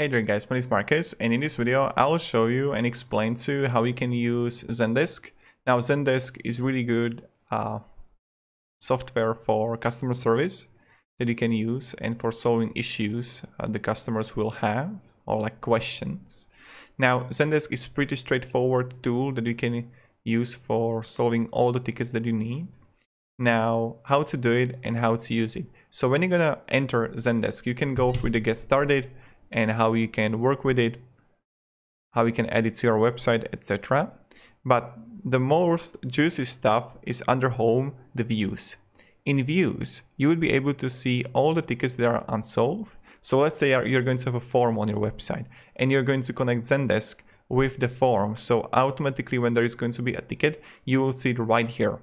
Hey there guys, my name is Marcus and in this video I will show you and explain to you how you can use Zendesk. Now Zendesk is really good uh, software for customer service that you can use and for solving issues uh, the customers will have or like questions. Now Zendesk is pretty straightforward tool that you can use for solving all the tickets that you need. Now how to do it and how to use it. So when you're gonna enter Zendesk you can go through the get started and how you can work with it, how you can add it to your website, etc. But the most juicy stuff is under home, the views. In views, you will be able to see all the tickets that are unsolved. So let's say you're going to have a form on your website and you're going to connect Zendesk with the form. So automatically when there is going to be a ticket, you will see it right here.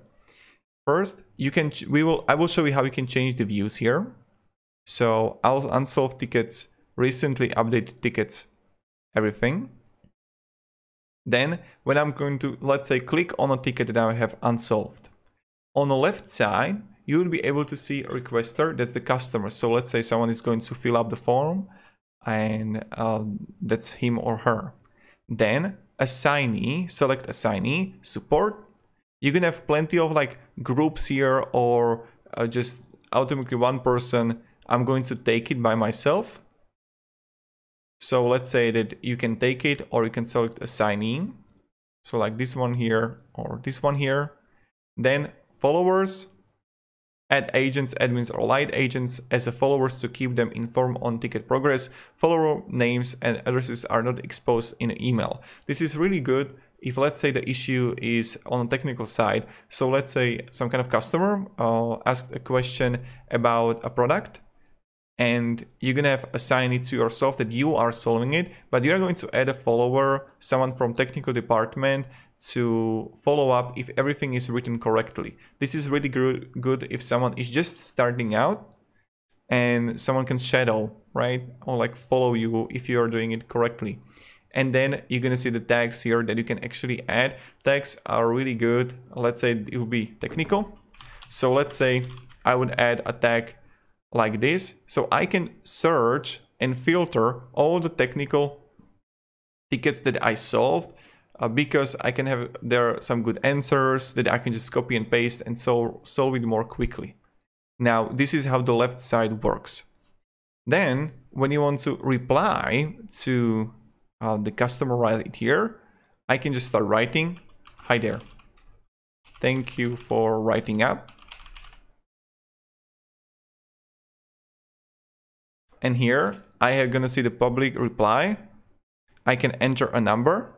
First, you can we will I will show you how you can change the views here. So I'll unsolved tickets recently updated tickets, everything. Then when I'm going to, let's say, click on a ticket that I have unsolved. On the left side, you will be able to see a requester, that's the customer. So let's say someone is going to fill up the form and uh, that's him or her. Then assignee, select assignee, support. You can have plenty of like groups here or uh, just automatically one person. I'm going to take it by myself so let's say that you can take it or you can select assignee. So like this one here or this one here. Then followers, add agents, admins or light agents as a followers to keep them informed on ticket progress. Follower names and addresses are not exposed in email. This is really good if let's say the issue is on the technical side. So let's say some kind of customer uh, asked a question about a product and you're gonna have assigned it to yourself that you are solving it but you're going to add a follower someone from technical department to follow up if everything is written correctly. This is really good if someone is just starting out and someone can shadow right? Or like follow you if you're doing it correctly. And then you're gonna see the tags here that you can actually add. Tags are really good. Let's say it would be technical. So let's say i would add a tag like this. So I can search and filter all the technical tickets that I solved uh, because I can have there are some good answers that I can just copy and paste and so solve it more quickly. Now, this is how the left side works. Then, when you want to reply to uh, the customer right here, I can just start writing, hi there. Thank you for writing up. And here I am gonna see the public reply. I can enter a number.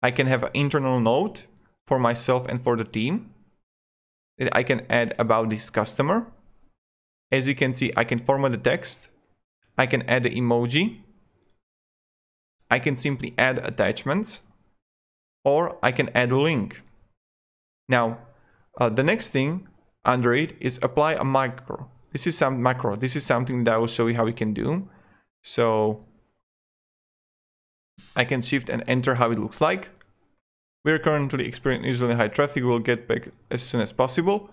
I can have an internal note for myself and for the team I can add about this customer. As you can see, I can format the text. I can add the emoji. I can simply add attachments or I can add a link. Now, uh, the next thing under it is apply a macro. This is some macro. This is something that I will show you how we can do. So I can shift and enter how it looks like. We're currently experiencing usually high traffic. We'll get back as soon as possible.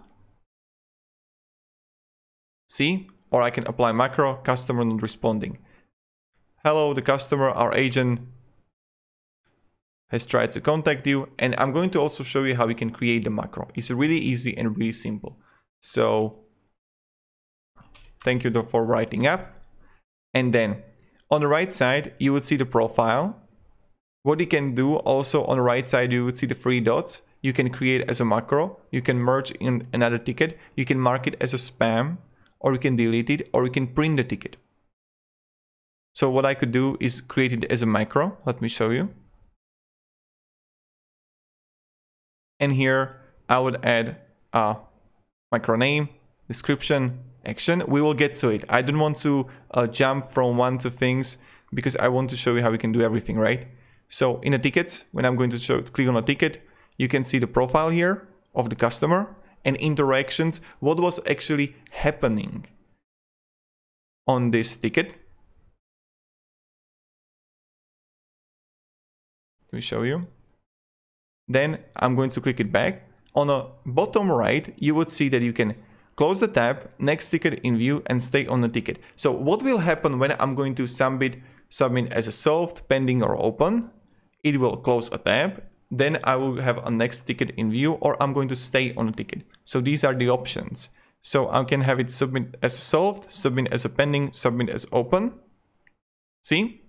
See? Or I can apply macro, customer not responding. Hello, the customer, our agent has tried to contact you. And I'm going to also show you how we can create the macro. It's really easy and really simple. So Thank you for writing up. And then on the right side, you would see the profile. What you can do also on the right side, you would see the three dots. You can create as a macro. You can merge in another ticket. You can mark it as a spam or you can delete it or you can print the ticket. So what I could do is create it as a macro. Let me show you. And here I would add a macro name, description, action. We will get to it. I don't want to uh, jump from one to things because I want to show you how we can do everything, right? So in a ticket, when I'm going to show, click on a ticket, you can see the profile here of the customer and interactions, what was actually happening on this ticket. Let me show you. Then I'm going to click it back. On the bottom right, you would see that you can close the tab, next ticket in view and stay on the ticket. So what will happen when I'm going to submit, submit as a solved, pending or open? It will close a tab, then I will have a next ticket in view or I'm going to stay on a ticket. So these are the options. So I can have it submit as solved, submit as a pending, submit as open. See?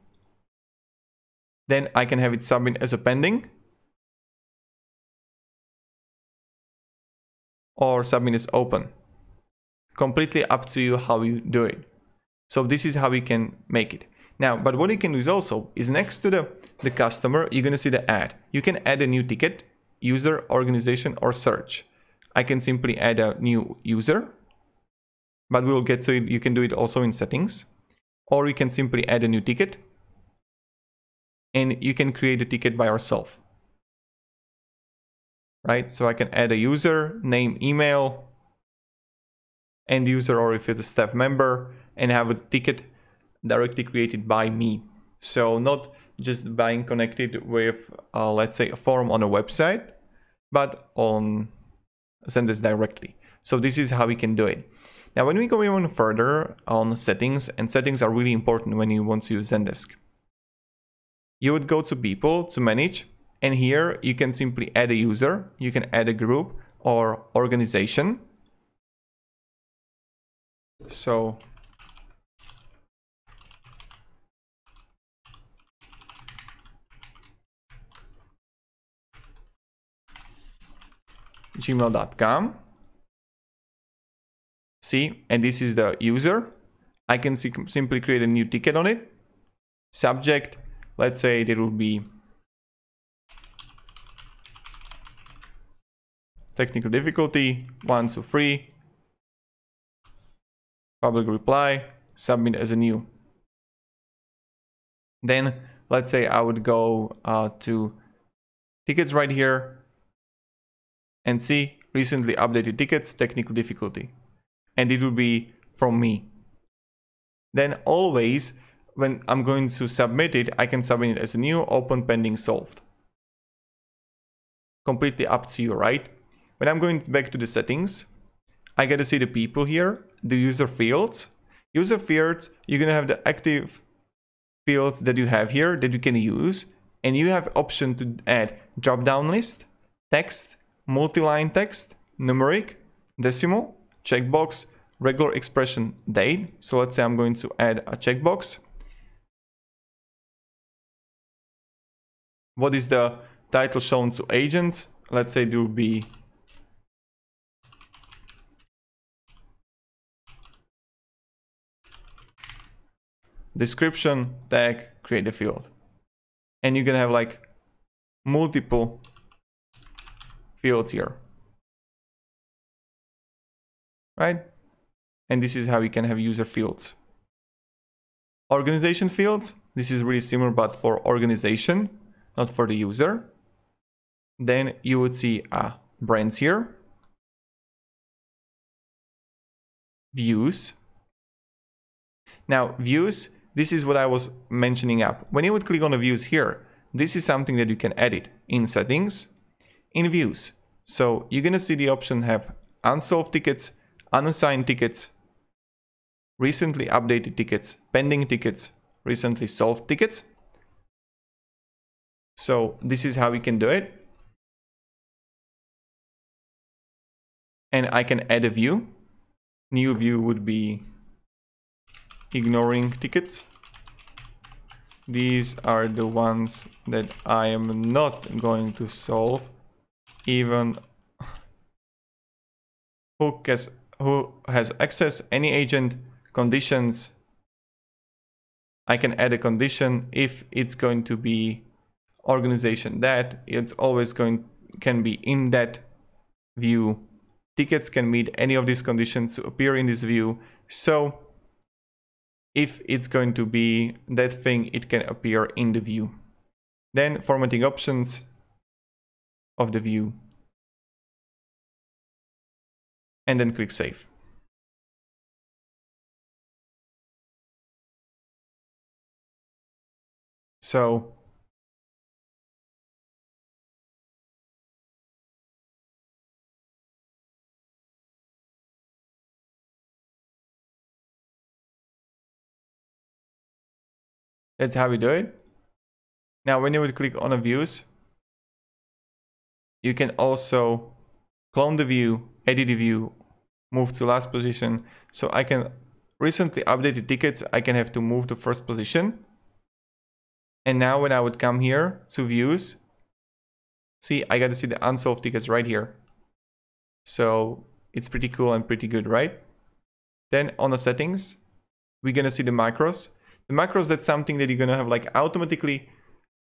Then I can have it submit as a pending. Or submit as open completely up to you how you do it. So this is how we can make it. Now, but what you can do is also is next to the, the customer, you're going to see the add. You can add a new ticket, user, organization, or search. I can simply add a new user, but we'll get to it. You can do it also in settings, or you can simply add a new ticket and you can create a ticket by yourself. Right? So I can add a user, name, email, end user or if it's a staff member and have a ticket directly created by me. So not just being connected with, uh, let's say, a form on a website, but on Zendesk directly. So this is how we can do it. Now, when we go even further on settings, and settings are really important when you want to use Zendesk, you would go to people to manage, and here you can simply add a user, you can add a group or organization, so gmail.com see and this is the user. I can simply create a new ticket on it. Subject let's say there will be technical difficulty one to three public reply, submit as a new. Then let's say I would go uh, to tickets right here and see recently updated tickets, technical difficulty. And it would be from me. Then always when I'm going to submit it, I can submit it as a new open pending solved. Completely up to you, right? When I'm going back to the settings, I get to see the people here, the user fields. User fields, you're gonna have the active fields that you have here that you can use. And you have option to add drop-down list, text, multi-line text, numeric, decimal, checkbox, regular expression date. So let's say I'm going to add a checkbox. What is the title shown to agents? Let's say there will be description, tag, create a field. And you can have like multiple fields here. Right? And this is how you can have user fields. Organization fields, this is really similar but for organization, not for the user. Then you would see uh, brands here. Views. Now views this is what I was mentioning up. When you would click on the views here, this is something that you can edit in settings, in views. So you're gonna see the option have unsolved tickets, unassigned tickets, recently updated tickets, pending tickets, recently solved tickets. So this is how we can do it. And I can add a view. New view would be ignoring tickets. These are the ones that I am not going to solve, even who has, who has access any agent conditions. I can add a condition if it's going to be organization that it's always going can be in that view. Tickets can meet any of these conditions to appear in this view. So if it's going to be that thing, it can appear in the view. Then formatting options of the view. And then click Save. So That's how we do it. Now, when you would click on a views, you can also clone the view, edit the view, move to last position. So I can recently updated tickets, I can have to move to first position. And now when I would come here to views, see, I got to see the unsolved tickets right here. So it's pretty cool and pretty good, right? Then on the settings, we're going to see the macros. The macros, that's something that you're going to have like automatically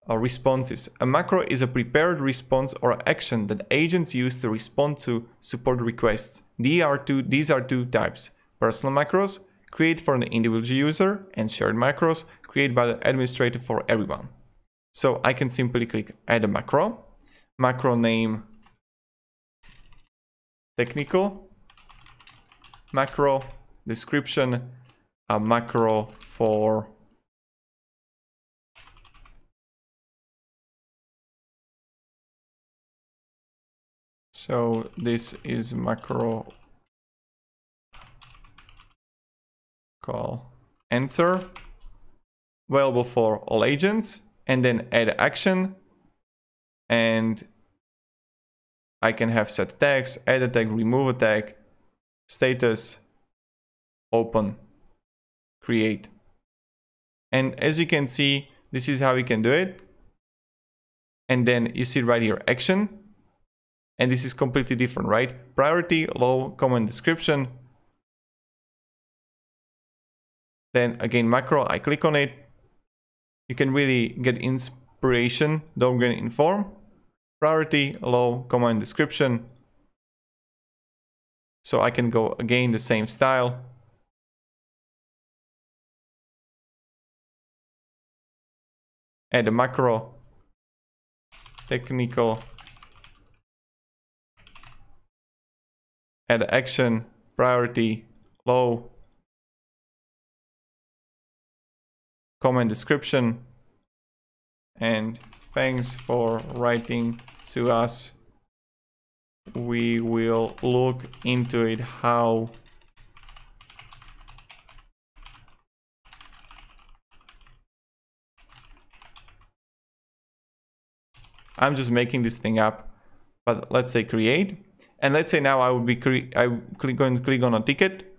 uh, responses. A macro is a prepared response or action that agents use to respond to support requests. These are two, these are two types. Personal macros, create for an individual user, and shared macros, create by the administrator for everyone. So I can simply click add a macro, macro name technical, macro description, a macro for So this is macro call answer available for all agents and then add action and I can have set tags, add a tag, remove a tag, status, open, create. And as you can see, this is how we can do it. And then you see right here, action. And this is completely different, right? Priority, low, common description. Then again, macro, I click on it. You can really get inspiration, don't get inform. Priority, low, common description. So I can go again the same style. Add a macro, technical add action, priority, low, comment description, and thanks for writing to us. We will look into it how I'm just making this thing up, but let's say create. And let's say now I would be I click going to click on a ticket.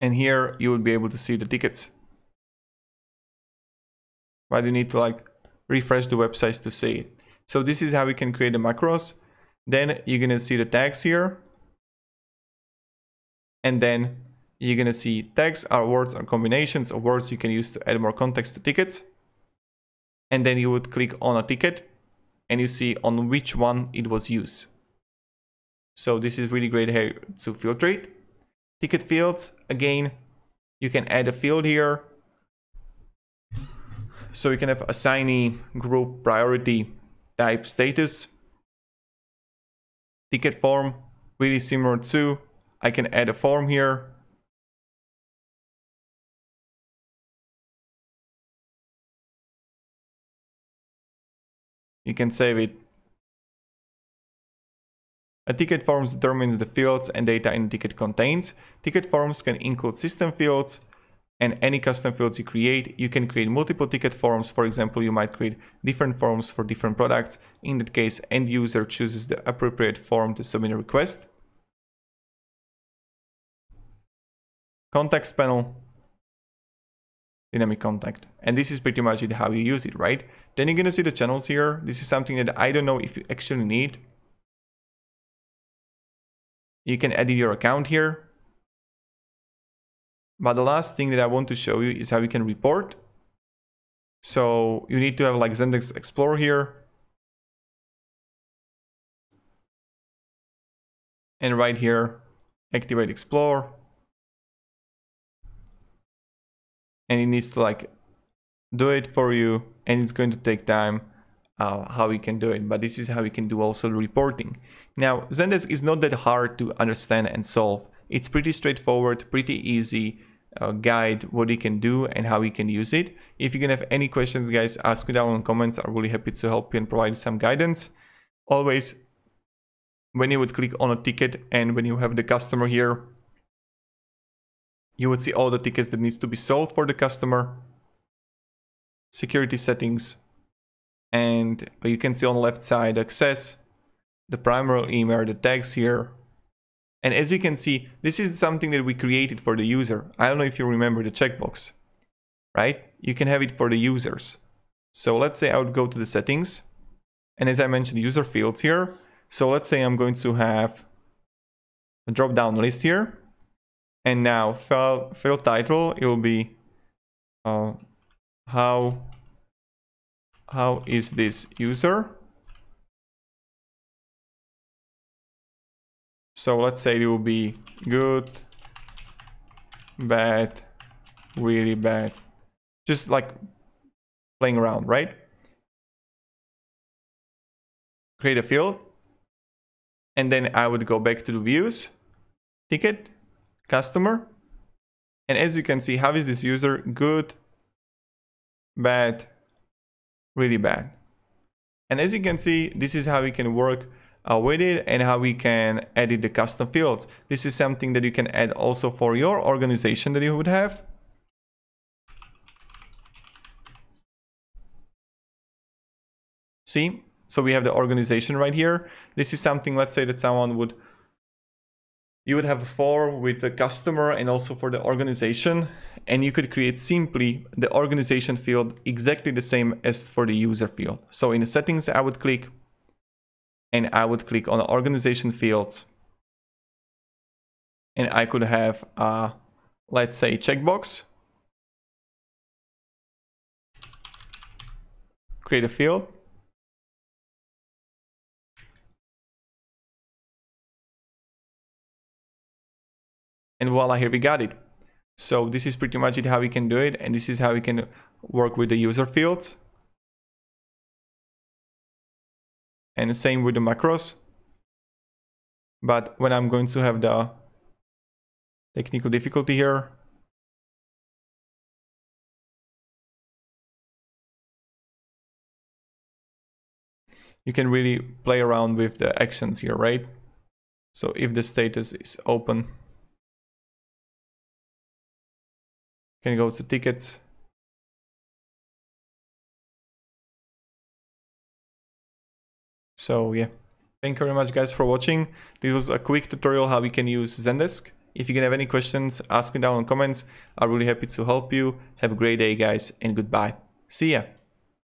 And here you would be able to see the tickets. But you need to like refresh the websites to see it. So this is how we can create the macros. Then you're gonna see the tags here. And then you're gonna see tags are words or combinations of words you can use to add more context to tickets and then you would click on a ticket and you see on which one it was used. So this is really great here to filter it. Ticket fields, again, you can add a field here. So you can have assignee, group, priority, type, status. Ticket form, really similar to, I can add a form here you can save it. A ticket forms determines the fields and data in ticket contains. Ticket forms can include system fields and any custom fields you create. You can create multiple ticket forms. For example, you might create different forms for different products. In that case, end user chooses the appropriate form to submit a request. Context panel, dynamic contact. And this is pretty much it how you use it, right? Then you're gonna see the channels here. This is something that I don't know if you actually need. You can edit your account here. But the last thing that I want to show you is how you can report. So you need to have like Zendesk Explorer here. And right here, activate Explore. And it needs to like do it for you and it's going to take time uh, how we can do it. But this is how we can do also reporting. Now Zendesk is not that hard to understand and solve. It's pretty straightforward pretty easy uh, guide what you can do and how you can use it. If you can have any questions guys ask me down in comments. I'm really happy to help you and provide some guidance. Always when you would click on a ticket and when you have the customer here, you would see all the tickets that needs to be sold for the customer, security settings, and you can see on the left side access, the primary email, the tags here. And as you can see, this is something that we created for the user. I don't know if you remember the checkbox, right? You can have it for the users. So let's say I would go to the settings. And as I mentioned, user fields here. So let's say I'm going to have a drop down list here. And now field, field title, it will be uh, how, how is this user? So let's say it will be good, bad, really bad. Just like playing around, right? Create a field. And then I would go back to the views, ticket, customer. And as you can see, how is this user? Good, bad, really bad. And as you can see, this is how we can work uh, with it and how we can edit the custom fields. This is something that you can add also for your organization that you would have. See, so we have the organization right here. This is something, let's say that someone would, you would have a form with the customer and also for the organization. And you could create simply the organization field exactly the same as for the user field. So in the settings, I would click and I would click on the organization fields and I could have a, let's say checkbox create a field and voila here we got it so this is pretty much it how we can do it and this is how we can work with the user fields and the same with the macros. But when I'm going to have the technical difficulty here, you can really play around with the actions here, right? So if the status is open, can you go to tickets So yeah, thank you very much guys for watching. This was a quick tutorial how we can use Zendesk. If you can have any questions, ask me down in comments. I'm really happy to help you. Have a great day guys and goodbye. See ya.